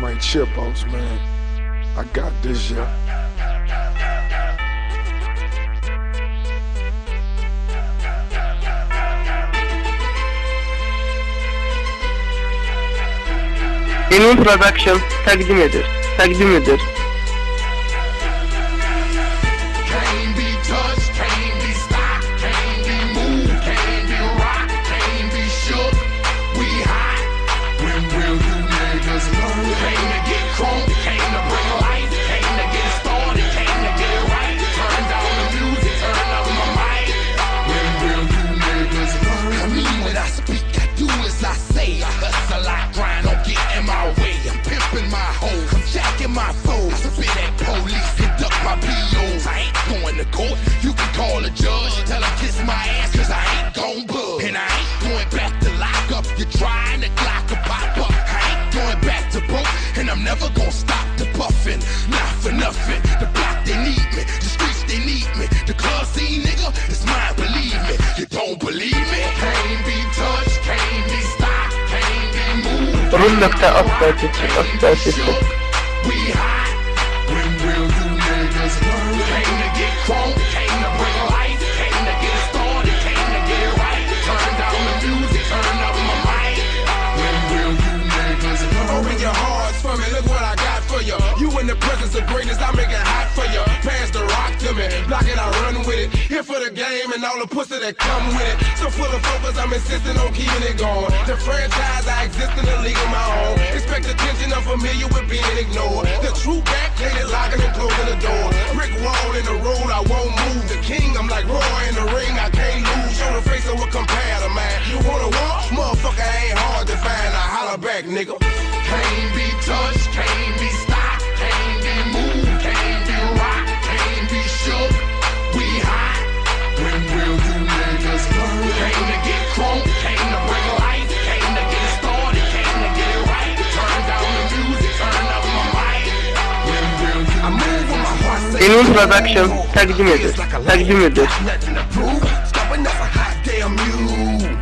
my chipos, man. I got this, yeah. Emin Production takdim edir. Takdim edir. Came to get came to bring life, came to get started, came to get right. Turn down the music, up my mic. When niggas? I mean what I speak, I do as I say. I hustle, I grind, don't get in my way. I'm pimping my hoes, I'm jacking my foes. Spit at police, my. I ain't going to court, you can call a judge. Nothing. The block, they need me. The streets, they need me. The club scene, nigga, it's mine, believe me. You don't believe me? Can't be touched, can't be stopped, can't be moved. Rul.asla asla sesi. We hot. When of greatness, I make it hot for you. Pass the rock to me, block it, I run with it. Here for the game and all the pussy that come with it. So full of focus, I'm insisting on keeping it going. The franchise, I exist in the league of my own. Expect attention, I'm familiar with being ignored. The true back, hated locking and closing the door. Brick wall in the road, I won't move. The king, I'm like Roy in the ring, I can't lose. Show the face of a competitor, man. You wanna walk? Motherfucker ain't hard to find. I holler back, nigga. You on a hot damn mug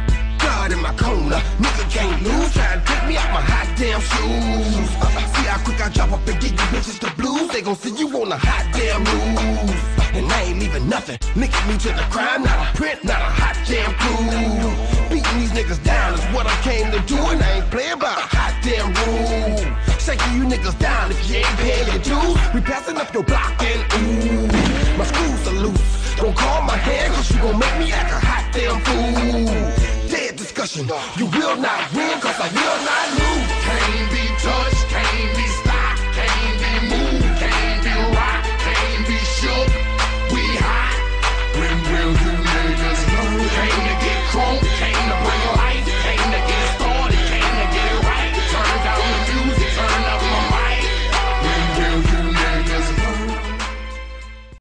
in my corner. Nigga can't lose. Try to get me out my hot damn shoes. See how quick I drop up and get you bitches the blues. They gon' see you on the hot damn move. And I ain't leaving nothing. Linking me to the crime. Not a print, not a hot damn clue. Beating these niggas down is what I came to do. And I ain't playing by you niggas down if you ain't paying your dues. We passing up your block and ooh, my screws are loose. Don't call my hand cause you gon' make me act a hot damn fool. Dead discussion, you will not win cause I will not lose. Can't be touched.